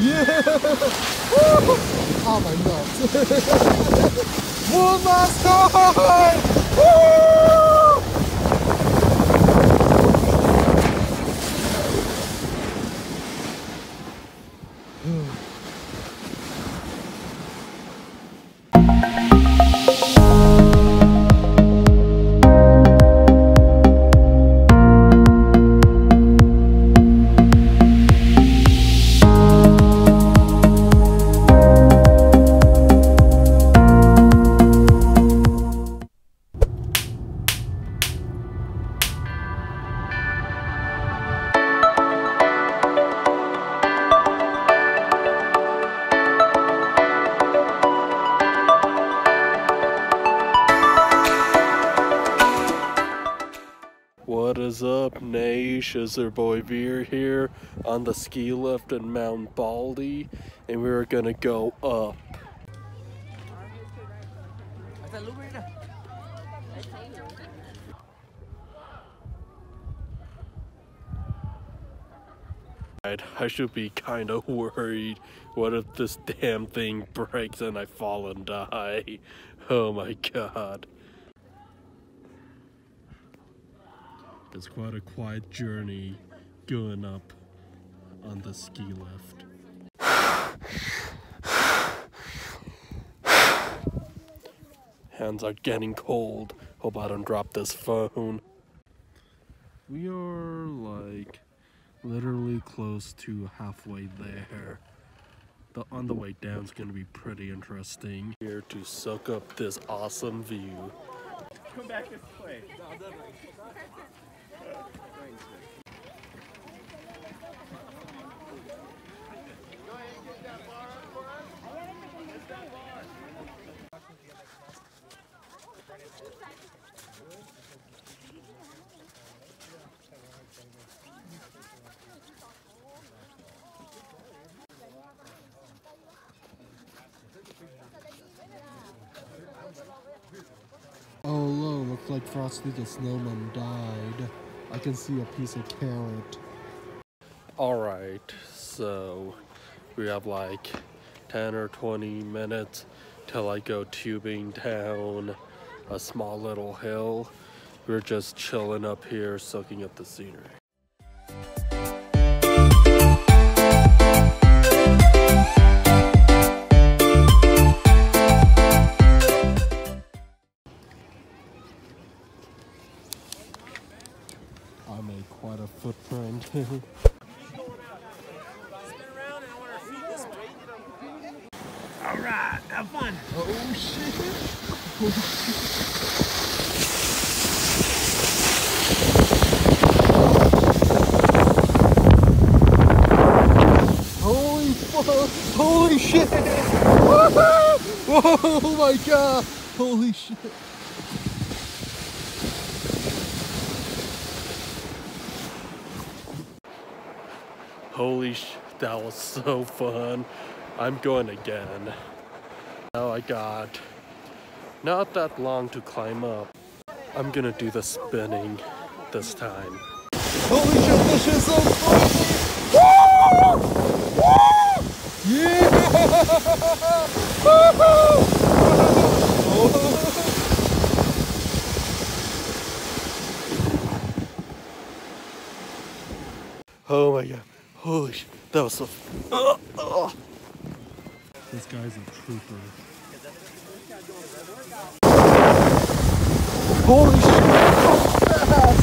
Yeah! Woo! Oh my nuts! One last time! Woo! Up, Nash? Is their boy Veer here on the ski lift in Mount Baldy, and we're gonna go up. I should be kind of worried. What if this damn thing breaks and I fall and die? Oh my god. It's quite a quiet journey going up on the ski lift. Hands are getting cold. Hope I don't drop this phone. We are like literally close to halfway there. The on the way down is gonna be pretty interesting. Here to soak up this awesome view. Come back this way. Oh, look, looks like Frosty the Snowman died. I can see a piece of carrot. Alright, so we have like 10 or 20 minutes till I go tubing down a small little hill. We're just chilling up here, soaking up the scenery. I made quite a footprint. All right, have fun. oh shit! Holy fuck! Holy shit! Whoa! oh my god! Holy shit! Holy sh! That was so fun. I'm going again. Now I got not that long to climb up. I'm gonna do the spinning this time. Holy shit, this is so fun! Woo! Woo! Yeah! Woo! Oh my god. Holy sh! That was so. Ugh, ugh. This guy's a trooper. Holy shit! so!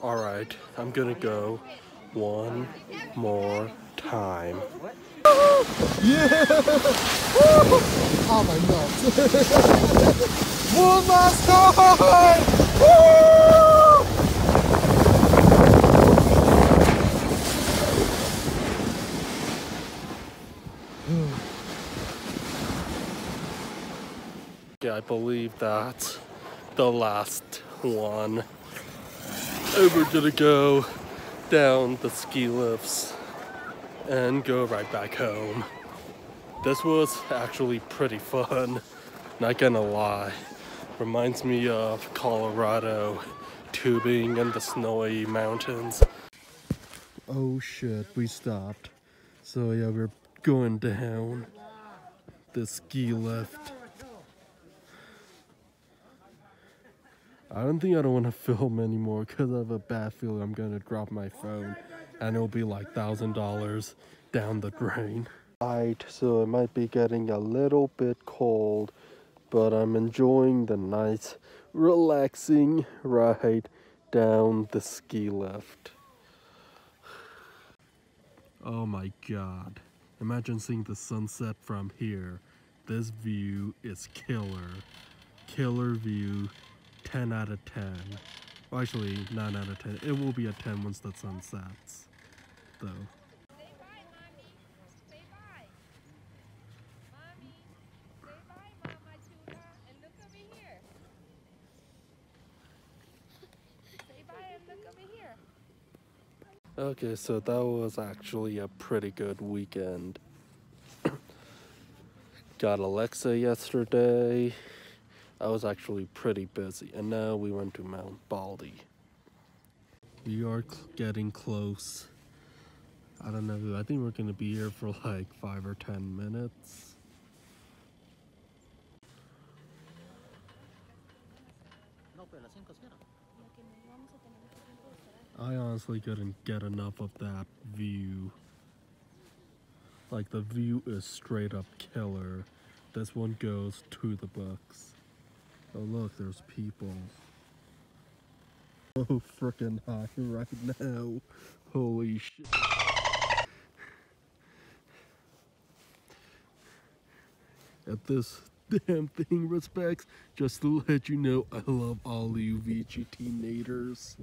Alright, I'm gonna go one more time. Yeah! Oh my nuts! One last time! Yeah, I believe that's the last one. We're gonna go down the ski lifts and go right back home. This was actually pretty fun, not gonna lie. Reminds me of Colorado, tubing in the snowy mountains. Oh shit, we stopped. So yeah, we're going down the ski lift. I don't think I don't want to film anymore because I have a bad feeling I'm going to drop my phone and it'll be like thousand dollars down the drain. Right, so it might be getting a little bit cold, but I'm enjoying the nice, relaxing ride down the ski lift. Oh my god. Imagine seeing the sunset from here. This view is killer. Killer view. 10 out of 10. Well, actually, 9 out of 10. It will be a 10 once the sun sets, though. Okay, so that was actually a pretty good weekend. Got Alexa yesterday. I was actually pretty busy, and now we went to Mount Baldy. We are getting close. I don't know, I think we're gonna be here for like five or ten minutes. I honestly couldn't get enough of that view. Like the view is straight up killer. This one goes to the books. Oh look, there's people. Oh freaking high right now. Holy shit. At this damn thing respects, just to let you know I love all you VGT naders.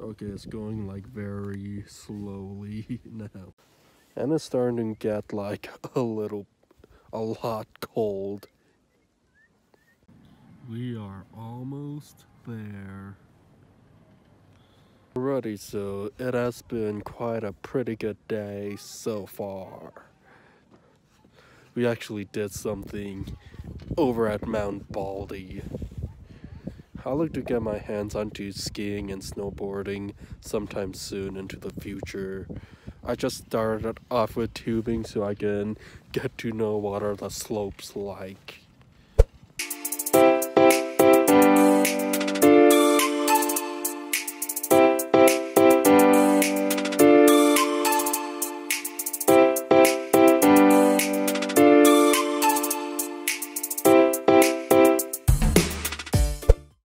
Okay, it's going like very slowly now. And it's starting to get like a little, a lot cold. We are almost there. Alrighty, so it has been quite a pretty good day so far. We actually did something over at Mount Baldy. I like to get my hands onto skiing and snowboarding sometime soon into the future. I just started off with tubing so I can get to know what are the slopes like.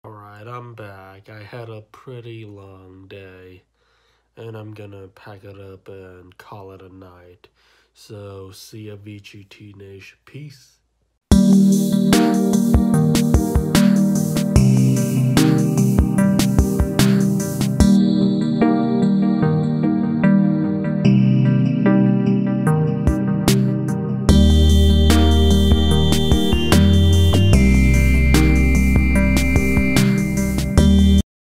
Alright, I'm back. I had a pretty long day. And I'm gonna pack it up and call it a night. So, see ya, VGT Nation. Peace.